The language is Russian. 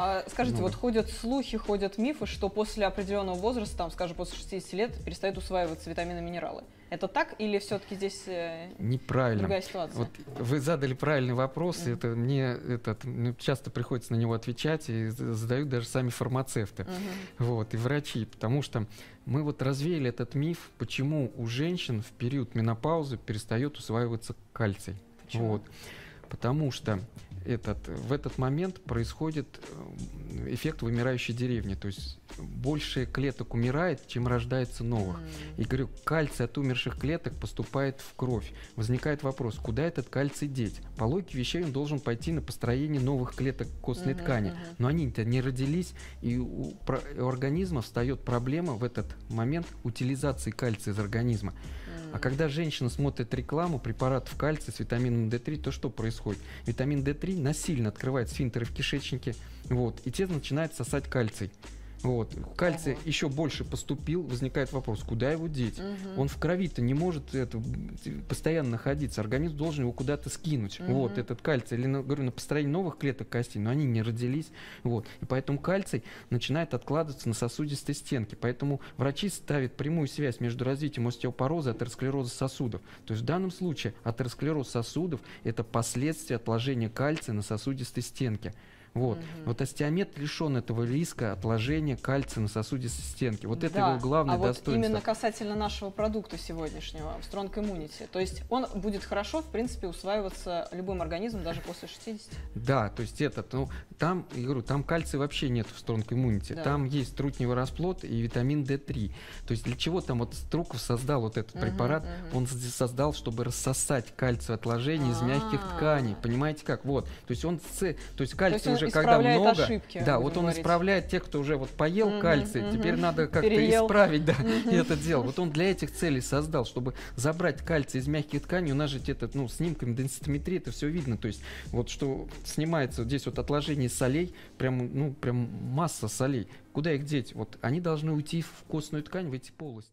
А скажите, Много. вот ходят слухи, ходят мифы, что после определенного возраста, там, скажем, после 60 лет, перестают усваиваться витамины и минералы. Это так или все-таки здесь э, Неправильно. другая ситуация? Вот вы задали правильный вопрос, и Мгм. это мне этот, ну, часто приходится на него отвечать, и задают даже сами фармацевты. Мгм. Вот, и врачи, потому что мы вот развеяли этот миф, почему у женщин в период менопаузы перестает усваиваться кальций. Почему? Вот. Потому что этот, в этот момент происходит э, эффект вымирающей деревни. То есть больше клеток умирает, чем рождается новых. М. И говорю, кальций от умерших клеток поступает в кровь. Возникает вопрос, куда этот кальций деть? По логике вещей он должен пойти на построение новых клеток костной Мгм, ткани. мгм. Но они-то не родились, и у, у организма встает проблема в этот момент утилизации кальция из организма. А когда женщина смотрит рекламу препаратов кальция с витамином D3, то что происходит? Витамин D3 насильно открывает сфинктеры в кишечнике, вот, и те начинают сосать кальций. Вот. Кальций Ого. еще больше поступил, возникает вопрос, куда его деть? Мгм. Он в крови-то не может это, постоянно находиться. Организм должен его куда-то скинуть. Мгм. Вот этот кальций. Или, на- говорю, на построение новых клеток костей, но они не родились. Вот. И поэтому кальций начинает откладываться на сосудистой стенке. Поэтому врачи ставят прямую связь между развитием остеопороза и атеросклероза сосудов. То есть в данном случае атеросклероз сосудов – это последствия отложения кальция на сосудистой стенке. Вот. Мгм. вот остеомет лишен этого риска отложения кальция на сосудистой стенке. Вот это Да, его главное а вот достоинство. именно касательно нашего продукта сегодняшнего, Strong Immunity, то есть он будет хорошо, в принципе, усваиваться любым организмом даже после 60? Да, то есть этот, ну, там, я говорю, там кальция вообще нет в Strong Immunity. Да. Там есть трутневый расплод и витамин D3. То есть для чего там вот Струков создал вот этот Мгм, препарат? мгм. Он создал, чтобы рассосать кальций отложений из мягких А. тканей. Понимаете как? Вот. То есть он, то есть кальций уже когда много, ошибки, да, вот он говорить. исправляет тех, кто уже вот поел Мгм, кальций, мгм. теперь надо как-то Переел. исправить, да, Мгм. это дело. Вот он для этих целей создал, чтобы забрать кальций из мягких тканей. У нас же этот, ну, снимками денситометрии это все видно. То есть вот что снимается вот здесь вот отложение солей, прям, ну, прям масса солей. Куда их деть? Вот они должны уйти в костную ткань, в эти полости.